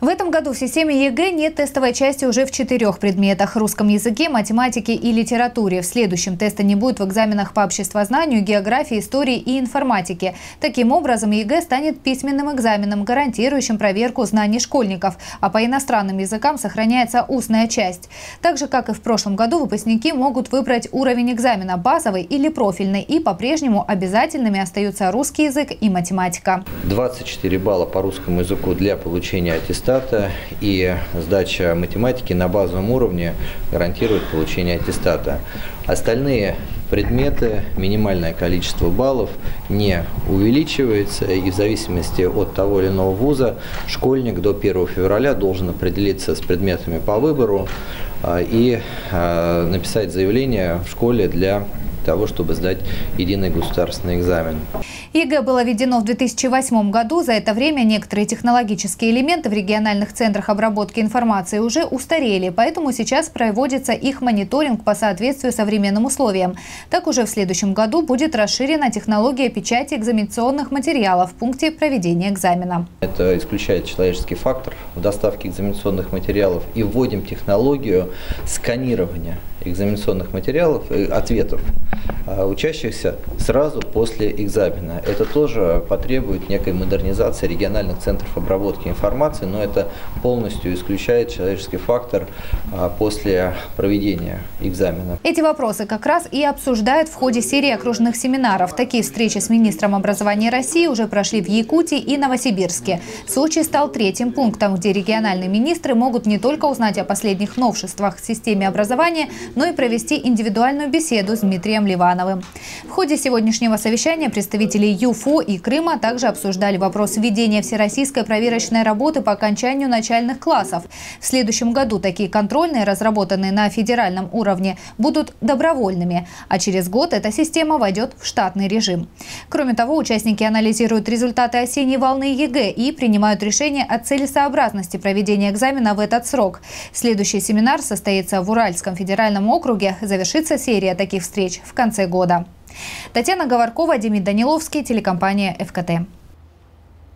В этом году в системе ЕГЭ нет тестовой части уже в четырех предметах – русском языке, математике и литературе. В следующем теста не будет в экзаменах по обществознанию, географии, истории и информатике. Таким образом, ЕГЭ станет письменным экзаменом, гарантирующим проверку знаний школьников, а по иностранным языкам сохраняется устная часть. Так же, как и в прошлом году, выпускники могут выбрать уровень экзамена – базовый или профильный, и по-прежнему обязательными остаются русский язык и математика. 24 балла по русскому языку для получения аттестата аттестата, и сдача математики на базовом уровне гарантирует получение аттестата. Остальные предметы, минимальное количество баллов не увеличивается, и в зависимости от того или иного вуза школьник до 1 февраля должен определиться с предметами по выбору а, и а, написать заявление в школе для того, чтобы сдать единый государственный экзамен. ЕГЭ было введено в 2008 году. За это время некоторые технологические элементы в региональных центрах обработки информации уже устарели, поэтому сейчас проводится их мониторинг по соответствию современным условиям. Так уже в следующем году будет расширена технология печати экзаменационных материалов в пункте проведения экзамена. Это исключает человеческий фактор в доставке экзаменационных материалов и вводим технологию сканирования экзаменационных материалов, э, ответов учащихся сразу после экзамена. Это тоже потребует некой модернизации региональных центров обработки информации, но это полностью исключает человеческий фактор а, после проведения экзамена. Эти вопросы как раз и обсуждают в ходе серии окружных семинаров. Такие встречи с министром образования России уже прошли в Якутии и Новосибирске. Сочи стал третьим пунктом, где региональные министры могут не только узнать о последних новшествах в системе образования, но и провести индивидуальную беседу с Дмитрием Ливановым. В ходе сегодняшнего совещания представители ЮФО и Крыма также обсуждали вопрос введения всероссийской проверочной работы по окончанию начальных классов. В следующем году такие контрольные, разработанные на федеральном уровне, будут добровольными, а через год эта система войдет в штатный режим. Кроме того, участники анализируют результаты осенней волны ЕГЭ и принимают решение о целесообразности проведения экзамена в этот срок. Следующий семинар состоится в Уральском федеральном округе завершится серия таких встреч в конце года. Татьяна Говоркова, Демид Даниловский, телекомпания «ФКТ».